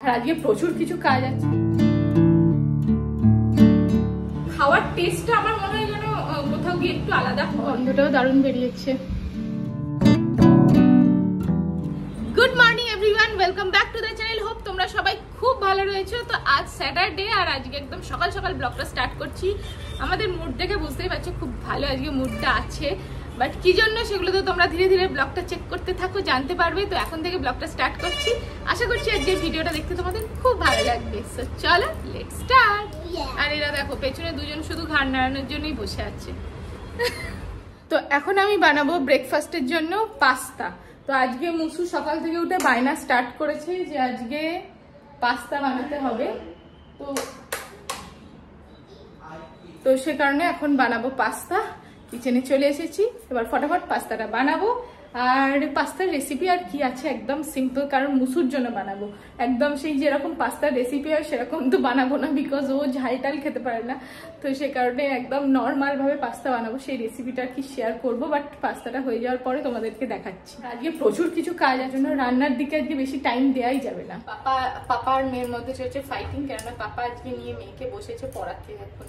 আর আজকে প্রচুর কিছু কাজ আছে। খাওয়ার টেস্টটা আমার মনে হয় যেন কোথাও গিয়ে একটু আলাদা গন্ধটাও দারুণ বেরিয়েছে। Good morning everyone welcome back to the channel hope তোমরা সবাই খুব ভালো রয়েছো। তো আজ স্যাটারডে আর আজকে একদম সকাল সকাল ব্লগটা স্টার্ট করছি। আমাদের মুড দেখে বুঝতেই পারছ খুব ভালো আজকে মুডটা আছে। বাট কি জন্য সেগুলো তো তোমরা ধীরে ধীরে ব্লগটা চেক করতে থাকো জানতে পারবে। তো এখন থেকে ব্লগটা স্টার্ট করছি। আশা করছি আজকে ভিডিওটা দেখতে তোমাদের খুব ভালো লাগবে। সো চলো লেট স্টার্ট আর এরা দেখো পেছনে দুজন শুধু ঘাড় নাড়ানোর জন্যই বসে আছে। তো এখন আমি বানাবো ব্রেকফাস্টের জন্য পাস্তা তো আজকে মুসু সকাল থেকে উঠে বায়না স্টার্ট করেছে যে আজকে পাস্তা বানাতে হবে। তো তো সে কারণে এখন বানাবো পাস্তা কিচেনে চলে এসেছি। এবার ফটাফট পাস্তাটা বানাবো। আর পাস্তার রেসিপি আর কি আছে? একদম সিম্পল কারণ মুসুর জন্য বানাবো। একদম সেই যেরকম পাস্তার রেসিপি হয়, সেরকম তো বানাবো না বিকজ ও ঝাল টাল খেতে পারে না। তো সে কারণে একদম নর্মালভাবে পাস্তা বানাবো। সেই রেসিপিটা আর কি শেয়ার করব বাট পাস্তাটা হয়ে যাওয়ার পরে তোমাদেরকে দেখাচ্ছি। আজকে প্রচুর কিছু কাজ আছে, জন্য রান্নার দিকে আজকে বেশি টাইম দেওয়াই যাবে না। পাপা পাপা আর মেয়ের মধ্যে চলছে ফাইটিং কেননা পাপা আজকে নিয়ে মেয়েকে বসেছে পড়াতে এখন।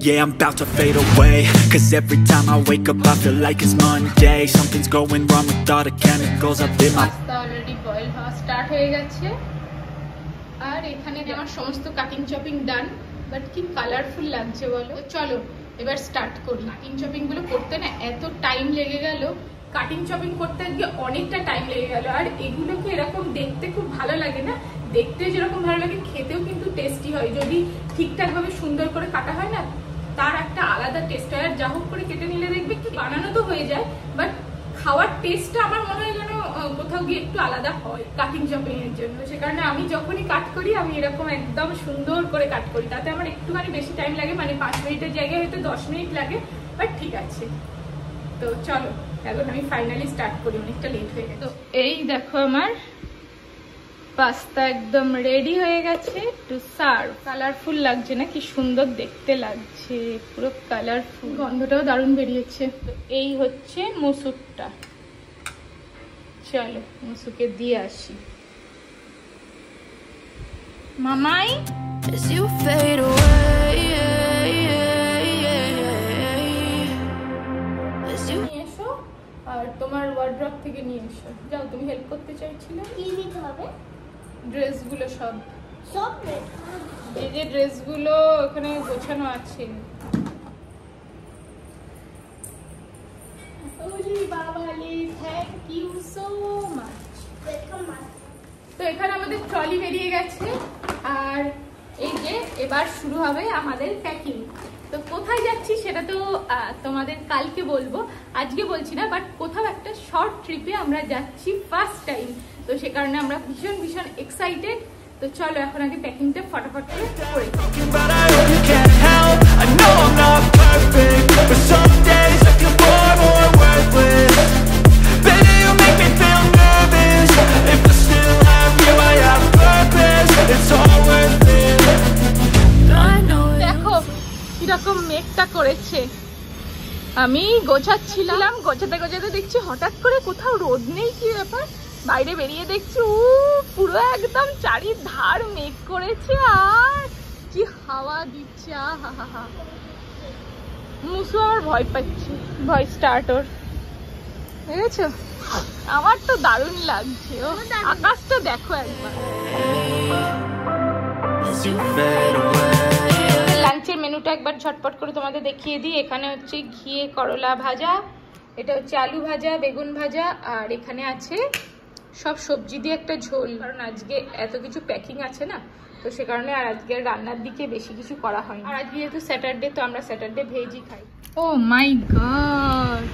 Yeah, I'm about to fade away. Cause every time I wake up I feel like it's Monday. Something's going wrong with all the chemicals up in my already boil start হয়ে গেছে। আর এখানে আমার সমস্ত কাটিং চপিং ডান বাট কি colourful লাগছে বলো? চলো এবার স্টার্ট করি। কাটিং চপিংগুলো করতে না এত টাইম লেগে গেল। কাটিং চপিং করতে গিয়ে অনেকটা টাইম লেগে গেল। আর এগুলোকে এরকম দেখতে খুব ভালো লাগে না? দেখতে যেরকম ভালো লাগে খেতেও কিন্তু টেস্টি হয়। যদি ঠিকঠাক ভাবে সুন্দর করে কাটা হয় না তার একটা আলাদা টেস্ট হয়। আর যা হোক করে কেটে নিলে দেখবে কি বানানো তো হয়ে যায় বাট খাওয়ার টেস্টটা আমার মনে হয় যেন কোথাও গিয়ে একটু আলাদা হয় কাটিং চপিং এর জন্য। সে কারণে আমি যখনই কাট করি, আমি এরকম একদম সুন্দর করে কাট করি। তাতে আমার একটুখানি বেশি টাইম লাগে মানে পাঁচ মিনিটের জায়গায় হয়তো দশ মিনিট লাগে বাট ঠিক আছে। তো চলো, এখন আমি ফাইনালি স্টার্ট করি, অনেকটা লেট হয়ে গেছে। তো এই দেখো আমার পাস্তা একদম রেডি হয়ে গেছে টু সার্ভ কালারফুল লাগছে না কি সুন্দর দেখতে লাগছে পুরো কালারফুল গন্ধটাও দারুণ বেরিয়েছে। তো এই হচ্ছে মসুরটা। চলো মসুকে দিয়ে আসি। মামাই? As you fade away, as you নিয়ে এসো আর তোমার ওয়ার্ড্রপ থেকে নিয়ে এসো। যাও তুমি হেল্প করতে চাইছিলে? কি নিতে হবে? ড্রেসগুলো সব। সব যে যে ড্রেসগুলো ওখানে গোছানো আছে। তো এখানে আমাদের ট্রলি বেরিয়ে গেছে। আর এই যে এবার শুরু হবে আমাদের প্যাকিং তো কোথায় যাচ্ছি সেটা তো তোমাদের কালকে বলব। আজকে বলছি না বাট কোথাও একটা শর্ট ট্রিপে আমরা যাচ্ছি ফার্স্ট টাইম তো সে কারণে আমরা ভীষণ ভীষণ এক্সাইটেড তো চলো এখন আগে প্যাকিংটা ফটাফট করে আমি গোছাচ্ছিলাম গোছাতে গোছাতে দেখছি হঠাৎ করে কোথাও রোদ নেই কি ব্যাপার? বাইরে বেরিয়ে দেখছি ও পুরো একদম চারিধার মেঘ করেছে আর কি হাওয়া দিচ্ছে আহা হা হা মুসু আমার ভয় পাচ্ছে ভয় স্টার্ট ওর। দেখেছ আমার তো দারুণ লাগছে ও আকাশটা দেখো একবার. লাঞ্চের মেনুটা একবার ঝটপট করে তোমাদের দেখিয়ে দিই। এখানে হচ্ছে ঘিয়ে করলা ভাজা এটা হচ্ছে আলু ভাজা বেগুন ভাজা আর এখানে আছে সব সবজি দিয়ে একটা ঝোল। কারণ আজকে এত কিছু প্যাকিং আছে না, তো সে কারণে আর আজকে রান্নার দিকে বেশি কিছু করা হয়নি। আর আজকে যেহেতু স্যাটারডে তো আমরা স্যাটারডে ভেজই খাই। Oh my god!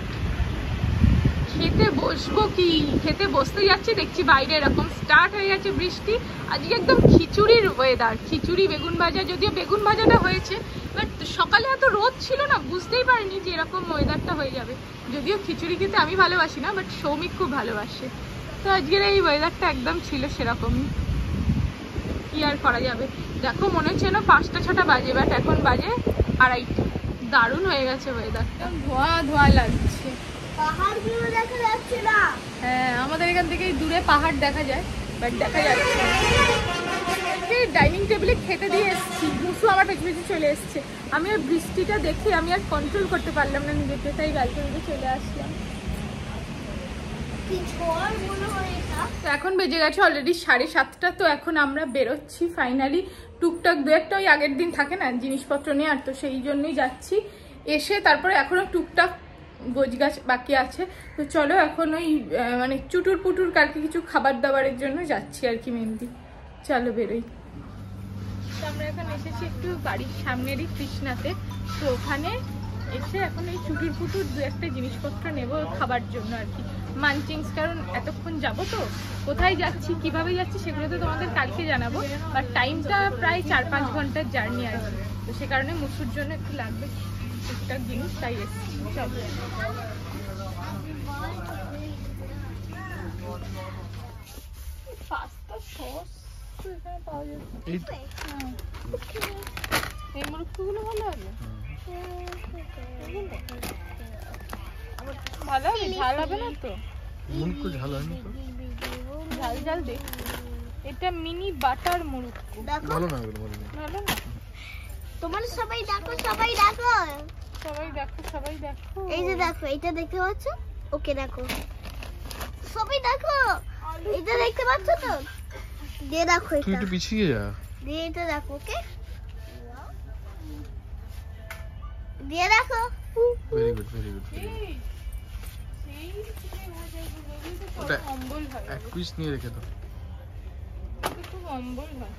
খেতে বসবো কি? খেতে বসতে যাচ্ছি, দেখছি বাইরে এরকম স্টার্ট হয়ে গেছে বৃষ্টি। আজকে একদম খিচুড়ির ওয়েদার খিচুড়ি, বেগুন ভাজা, যদিও বেগুন ভাজাটা হয়েছে বাট সকালে এত রোদ ছিল না, বুঝতেই পারিনি যে এরকম ওয়েদারটা হয়ে যাবে। যদিও খিচুড়ি খেতে আমি ভালোবাসি না বাট সৌমিক খুব ভালোবাসে। তো আজকের এই ওয়েদারটা একদম ছিল সেরকমই। কি আর করা যাবে? দেখো মনে হচ্ছে না পাঁচটা ছটা বাজে বাট এখন বাজে আড়াইটা। দারুণ হয়ে গেছে ওয়েদারটা ধোয়া ধোয়া লাগছে। পাহাড়গুলো দেখা যাচ্ছে না। হ্যাঁ আমাদের এখান থেকে দূরে পাহাড় দেখা যায় বাট দেখা যাচ্ছে ডাইনিং টেবিলে খেতে দিয়ে এসেছি। মুসু আমার পেছনে পেছনে চলে এসেছে। আমি আর বৃষ্টিটা দেখে আমি আর কন্ট্রোল করতে পারলাম না নিজেকে তাই ব্যালকনিতে চলে আসলাম কি ঝড় মনে হয় এটা তো এখন বেজে গেছে অলরেডি সাড়ে সাতটা, তো এখন আমরা বেরোচ্ছি ফাইনালি টুকটাক দু একটা ওই আগের দিন থাকে না, জিনিসপত্র নিয়ে আর তো সেই জন্যই যাচ্ছি। এসে তারপরে এখনও টুকটাক গোছগাছ বাকি আছে। তো চলো এখন ওই মানে চুটুর পুটুর কালকে কিছু খাবার দাবারের জন্য যাচ্ছি আর কি মেহেন্দি চলো বেরোই। আমরা এখন এসেছি একটু বাড়ির সামনেরই কৃষ্ণাতে। তো ওখানে এসে এখন এই চুটুর পুটুর দু একটা জিনিসপত্র নেব খাবার জন্য আর কি। মানচিংস কারণ এতক্ষণ যাব তো কোথায় যাচ্ছি কীভাবে যাচ্ছি সেগুলো তো তোমাদের কালকে জানাব বাট টাইমটা প্রায় চার পাঁচ ঘণ্টার জার্নি আর কি। তো সে কারণে মুসুর জন্য একটু লাগবে টুকটাক জিনিস তাই এসেছি। চলো। পাস্তা সস এখানে পাওয়া যাবে এই হ্যাঁ। এই মুরুক্ষগুলো ভালো হবে? ভালো হবে? ঝাল হবে না তো? মুনকু ঝাল তো? ঝাল ঝাল দেখ এটা মিনি বাটার মুরুক্কু দেখো। ভালো না ভালো না। ভালো না? তোমার সবাই দেখো সবাই দেখো। সবাই দেখো সবাই দেখো। এই যে দেখো এটা দেখতে পাচ্ছ? ওকে দেখো। সবাই দেখো। এটা দেখতে পাচ্ছ তো? দিয়ে দেখো এটা একটু পিছিয়ে যা। দিয়ে এটা দেখো ওকে? দিয়ে দেখো। ভেরি গুড ভেরি গুড ওটা- এক পিস নিয়ে রেখে দাও। খুব অম্বল হয়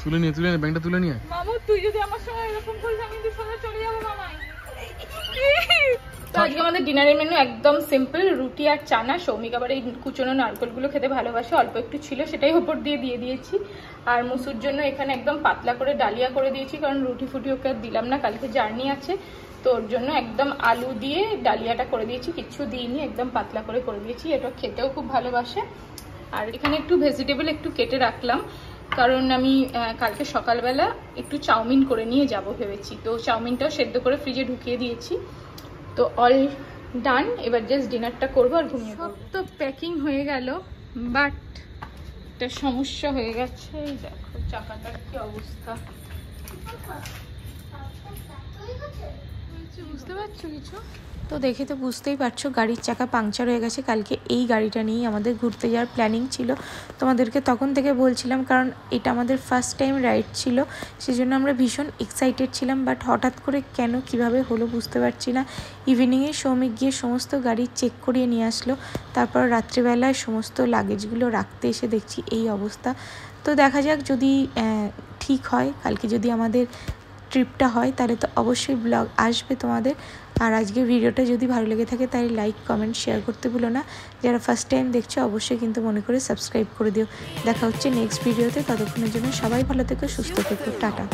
তুলে নিয়ে তুলে নিয়ে ব্যাংকটা তুলে নিয়ে। মামু তুই যদি আমার সঙ্গে এরকম করিস আমি তোর সঙ্গে চলে যাব মামাই। তো আজকে আমাদের ডিনারের মেনু একদম সিম্পল রুটি আর চানা। সৌমিক আবার এই কুচনো নারকেলগুলো খেতে ভালোবাসে, অল্প একটু ছিল, সেটাই ওপর দিয়ে দিয়ে দিয়েছি। আর মুসুর জন্য এখানে একদম পাতলা করে ডালিয়া করে দিয়েছি, কারণ রুটি ফুটি ওকে দিলাম না, কালকে জার্নি আছে। তো ওর জন্য একদম আলু দিয়ে ডালিয়াটা করে দিয়েছি, কিচ্ছু দিইনি, একদম পাতলা করে করে দিয়েছি। এটা খেতেও খুব ভালোবাসে। আর এখানে একটু ভেজিটেবল একটু কেটে রাখলাম, কারণ আমি কালকে সকালবেলা একটু চাউমিন করে নিয়ে যাব ভেবেছি। তো চাউমিনটাও সেদ্ধ করে ফ্রিজে ঢুকিয়ে দিয়েছি। তো অল ডান এবার জাস্ট ডিনারটা করব আর ঘুমিয়ে সব তো প্যাকিং হয়ে গেল বাট একটা সমস্যা হয়ে গেছে এই দেখো চাকাটার কি অবস্থা। বুঝতে পারছ কিছু? তো দেখে তো বুঝতেই পারছ, গাড়ির চাকা পাংচার হয়ে গেছে। কালকে এই গাড়িটা নিয়েই আমাদের ঘুরতে যাওয়ার প্ল্যানিং ছিল। তোমাদেরকে তখন থেকে বলছিলাম, কারণ এটা আমাদের ফার্স্ট টাইম রাইড ছিল, সেজন্য আমরা ভীষণ এক্সাইটেড ছিলাম বাট হঠাৎ করে কেন, কীভাবে হলো বুঝতে পারছি না। ইভিনিংয়ে শ্রমিক গিয়ে সমস্ত গাড়ি চেক করিয়ে নিয়ে আসলো, তারপর রাত্রিবেলায় সমস্ত লাগেজগুলো রাখতে এসে দেখছি এই অবস্থা। তো দেখা যাক যদি ঠিক হয়, কালকে যদি আমাদের ট্রিপটা হয়, তাহলে তো অবশ্যই ব্লগ আসবে তোমাদের। আর আজকে ভিডিওটা যদি ভালো লেগে থাকে তাই লাইক কমেন্ট শেয়ার করতে ভুলো না। যারা ফার্স্ট টাইম দেখছ, অবশ্যই কিন্তু মনে করে সাবস্ক্রাইব করে দিও। দেখা হচ্ছে নেক্সট ভিডিওতে ততক্ষণের জন্য সবাই ভালো থেকো, সুস্থ থেকো। টাটা।